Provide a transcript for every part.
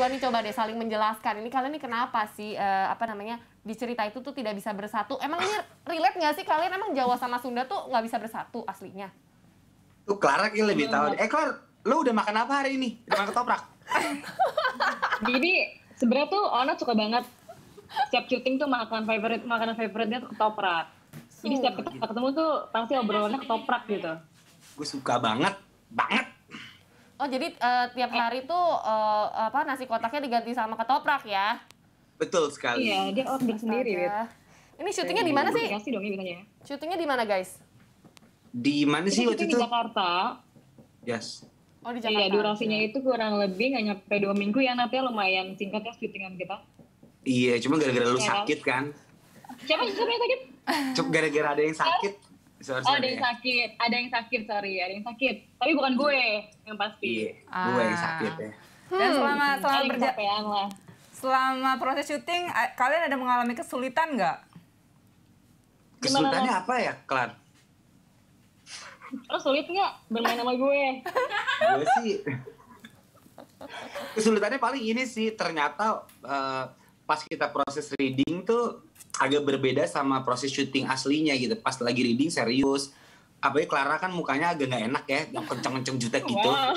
berdua nih coba deh saling menjelaskan. Ini kalian nih kenapa sih eh, apa namanya di cerita itu tuh tidak bisa bersatu? Emang ini relate nggak sih kalian emang Jawa sama Sunda tuh nggak bisa bersatu aslinya? Tuh Clara kayak lebih tahu. Eh Clara, lu udah makan apa hari ini? Udah makan ketoprak? Jadi sebenarnya tuh Ona suka banget setiap syuting tuh makan favorite makanan favorite-nya tuh ketoprak. Jadi setiap kita ketemu tuh pasti obrolannya ketoprak gitu. Gue suka banget, banget. Oh jadi eh, tiap hari tuh eh, apa nasi kotaknya diganti sama ketoprak ya? Betul sekali. Iya, dia order sendiri. Astaga. Ini syutingnya di mana sih? Dikasih dong biasanya. Syutingnya di mana guys? Di mana sih waktu itu? di Jakarta. Yes. Oh di Jakarta. Iya, durasinya itu kurang lebih nggak nyampe dua minggu ya, nanti lumayan singkat ya syutingan kita. Iya, cuma gara-gara lu Iya. sakit kan. Siapa siapa yang sakit? Cuma gara-gara ada yang sakit. Sorry, Oh, ada yang ya. sakit, ada yang sakit, sorry, ada yang sakit. Tapi bukan gue yang pasti. Iya, gue yang Ah. sakit ya. Dan selama selama lah. selama proses syuting kalian ada mengalami kesulitan nggak? Kesulitannya apa ya, Clara? Lo sulit nggak bermain sama gue? gue sih kesulitannya paling ini sih ternyata eh, pas kita proses reading tuh agak berbeda sama proses syuting aslinya gitu pas lagi reading serius apalagi Clara kan mukanya agak nggak enak ya yang kenceng-kenceng jutek gitu Wow,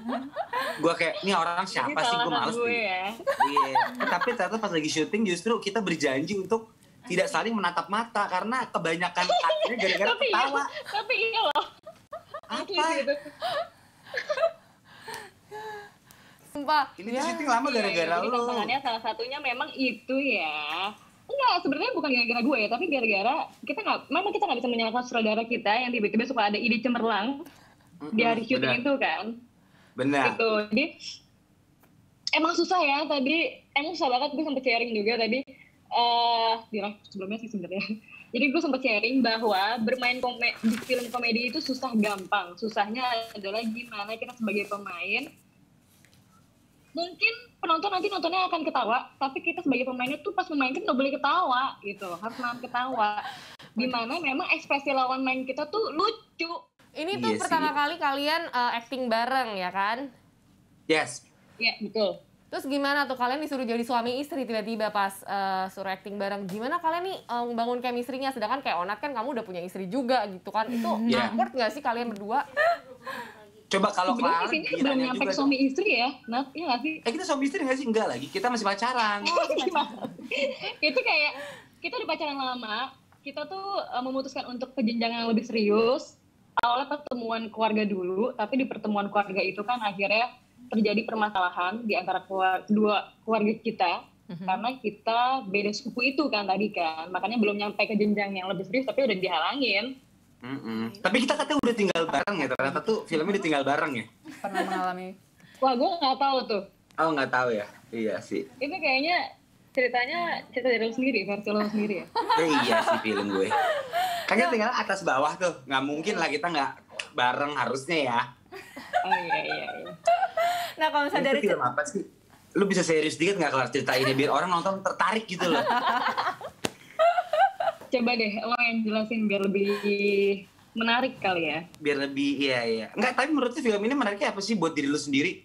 gue kayak ini orang siapa sih gue males gue nih ya. Iya. tapi ternyata pas lagi syuting justru kita berjanji untuk tidak saling menatap mata karena kebanyakan katanya gara-gara Tapi iya, ketawa tapi iya loh. Apa gitu. Sumpah. ini ya. syuting lama gara-gara lu tantangannya salah satunya memang itu ya. Enggak, sebenarnya bukan gara-gara gue ya, tapi gara-gara kita nggak, memang kita nggak bisa menyalahkan saudara kita yang tiba-tiba suka ada ide cemerlang di hari syuting itu kan. benar Gitu. Jadi emang susah ya tadi, emang susah banget gue sempet sharing juga tadi eh di live sebelumnya sih sebenarnya. Jadi gue sempet sharing bahwa bermain kome di film komedi itu susah gampang. Susahnya adalah gimana kita sebagai pemain mungkin penonton nanti nontonnya akan ketawa, tapi kita sebagai pemainnya tuh pas memainkan nggak boleh ketawa gitu, harus nahan ketawa. Di mana memang ekspresi lawan main kita tuh lucu. Ini tuh Iya sih. pertama kali kalian eh, acting bareng ya kan? yes Ya betul. Terus gimana tuh kalian disuruh jadi suami istri tiba-tiba pas eh, suruh acting bareng? Gimana kalian nih eh, membangun chemistry-nya? Sedangkan kayak Onat kan kamu udah punya istri juga gitu kan? Itu Iya. awkward nggak sih kalian berdua? Coba kalau Sebenarnya Clara belum nyampe suami istri ya, Nat, iya nggak sih? Eh kita suami istri nggak sih? Enggak lagi, kita masih pacaran. itu kayak kita udah pacaran lama kita tuh uh, memutuskan untuk ke jenjang yang lebih serius awalnya pertemuan keluarga dulu tapi di pertemuan keluarga itu kan akhirnya terjadi permasalahan di antara keluar- kedua keluarga kita karena kita beda suku itu kan tadi kan makanya belum nyampe ke jenjang yang lebih serius tapi udah dihalangin Mm-mm. Tapi kita katanya udah tinggal bareng ya, ternyata tuh filmnya udah tinggal bareng ya. Pernah mengalami? wah gue nggak tahu tuh Oh nggak tahu ya, iya sih. itu kayaknya ceritanya cerita dari lo sendiri versi lo sendiri ya Eh, iya sih film gue. Kan kita tinggal atas bawah tuh, nggak mungkin lah kita nggak bareng harusnya ya. oh iya iya iya Nah kalau misalnya dari Itu film apa sih? Lu bisa serius dikit nggak kelar cerita ini biar orang nonton tertarik gitu loh. coba deh lo yang jelasin biar lebih menarik kali ya Biar lebih iya iya. Nggak, tapi menurut lu film ini menariknya apa sih buat diri lu sendiri?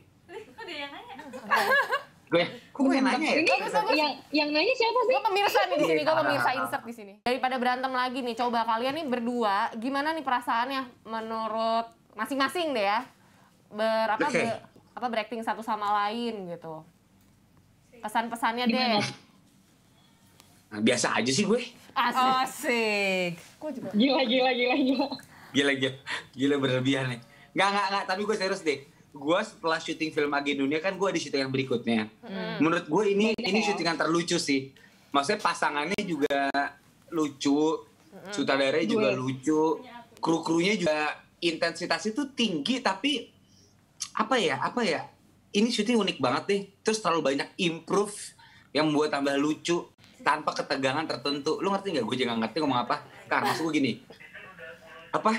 Gue, kok gue yang nanya ya? Ini yang yang nanya siapa sih? Gue pemirsa nih di sini, gue Iya. pemirsa insert di sini. Daripada berantem lagi nih, coba kalian nih berdua, gimana nih perasaannya menurut masing-masing deh ya? Ber apa Oke. ber- apa berakting satu sama lain gitu. Pesan-pesannya deh. Nah, biasa aja sih gue. Asik. Asik. Juga. Gila gila gila gila. Gila gila, gila berlebihan nih. Nggak, nggak, nggak, tapi gue serius deh. Gue setelah syuting film Agi Dunia kan gue di syuting yang berikutnya. Menurut gue ini ini syutingan terlucu sih. Maksudnya pasangannya juga lucu, sutradaranya juga Gue. lucu, kru-krunya juga intensitas itu tinggi tapi apa ya apa ya ini syuting unik banget nih terus terlalu banyak improve yang membuat tambah lucu tanpa ketegangan tertentu. Lu ngerti nggak? Gue juga nggak ngerti ngomong apa. Karena maksud gue gini. Apa?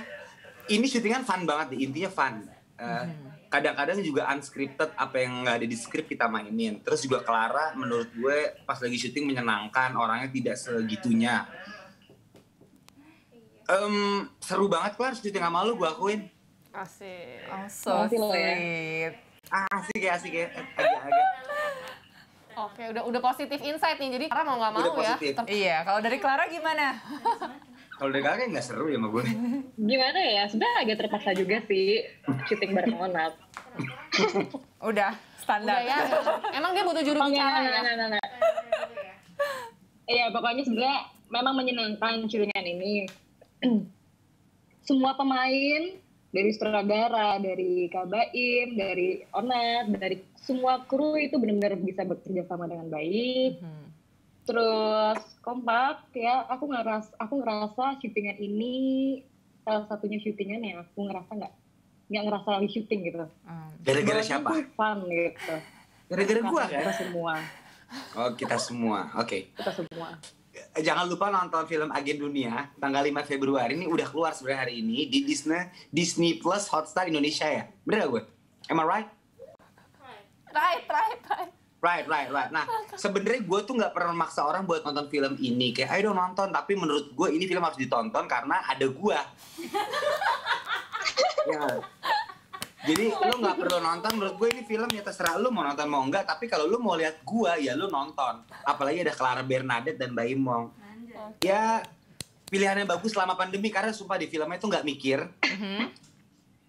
Ini syutingan fun banget nih intinya fun. Eh, kadang-kadang juga unscripted apa yang nggak ada di skrip kita mainin. Terus juga Clara menurut gue pas lagi syuting menyenangkan orangnya tidak segitunya. Em, seru banget Clara syuting sama lu gue akuin. Asik. Oh, so sweet. Ah, asik ya, asik ya. Agak-agak. Oke, udah udah positif insight nih. Jadi karena mau nggak mau Udah ya. Iya, kalau dari Clara gimana? Kalau dari kakak nggak seru ya sama gue. Gimana ya? Sebenarnya agak terpaksa juga sih syuting bareng Onat. Udah, standar. Udah ya. Emang dia butuh juru Oh, bicara ya. enggak, enggak. Iya, pokoknya sebenarnya memang menyenangkan syutingan ini. Semua pemain dari sutradara, dari Kabaim, dari Onat, dari semua kru itu benar-benar bisa bekerja sama dengan baik. Hmm. Terus kompak ya, aku ngeras, aku ngerasa syutingan ini salah satunya syutingan yang aku ngerasa nggak nggak ngerasa lagi syuting gitu. Hmm. Gara-gara Bawahnya siapa? Fun gitu. Gara-gara Kita kan? semua, Oh, kita semua. Oke. kita semua. Jangan lupa nonton film Agen Dunia tanggal 5 Februari ini udah keluar sebenarnya hari ini di Disney Disney Plus Hotstar Indonesia ya. Bener gak gue? Am I right? Right, right, right. Right, right, right. Nah, sebenarnya gue tuh nggak pernah maksa orang buat nonton film ini. Kayak, ayo dong nonton. Tapi menurut gue ini film harus ditonton karena ada gue. ya. Jadi lo nggak perlu nonton. Menurut gue ini film ya terserah lo mau nonton mau enggak. Tapi kalau lo mau lihat gue, ya lo nonton. Apalagi ada Clara Bernadette dan Mbak Imong. Ya pilihannya bagus selama pandemi karena sumpah di filmnya tuh nggak mikir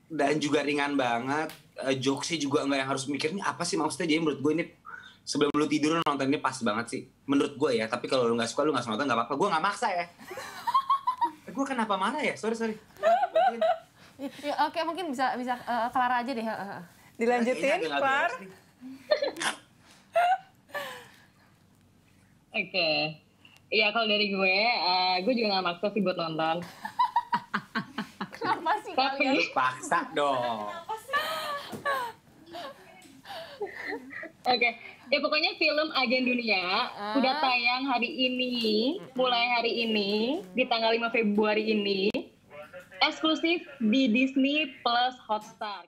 dan juga ringan banget. Uh, jokesnya juga nggak yang harus mikir ini apa sih maksudnya. Jadi menurut gue ini sebelum lu tidur lu nonton ini pas banget sih. Menurut gue ya. Tapi kalau lu nggak suka lu nggak nonton nggak apa-apa. Gue nggak maksa ya. gue kenapa marah ya? Sorry sorry. Ya, Oke, mungkin bisa bisa eh, Clara aja deh. eh, eh. Dilanjutin, Kayaknya agak nggak Clar. beres nih. Oke. Iya kalau dari gue, eh, gue juga gak maksa sih buat nonton. Kenapa sih Tapi, kalian? Paksa dong. oke. Ya pokoknya film Agen Dunia udah tayang hari ini, mulai hari ini, di tanggal 5 Februari ini. Eksklusif di Disney Plus Hotstar.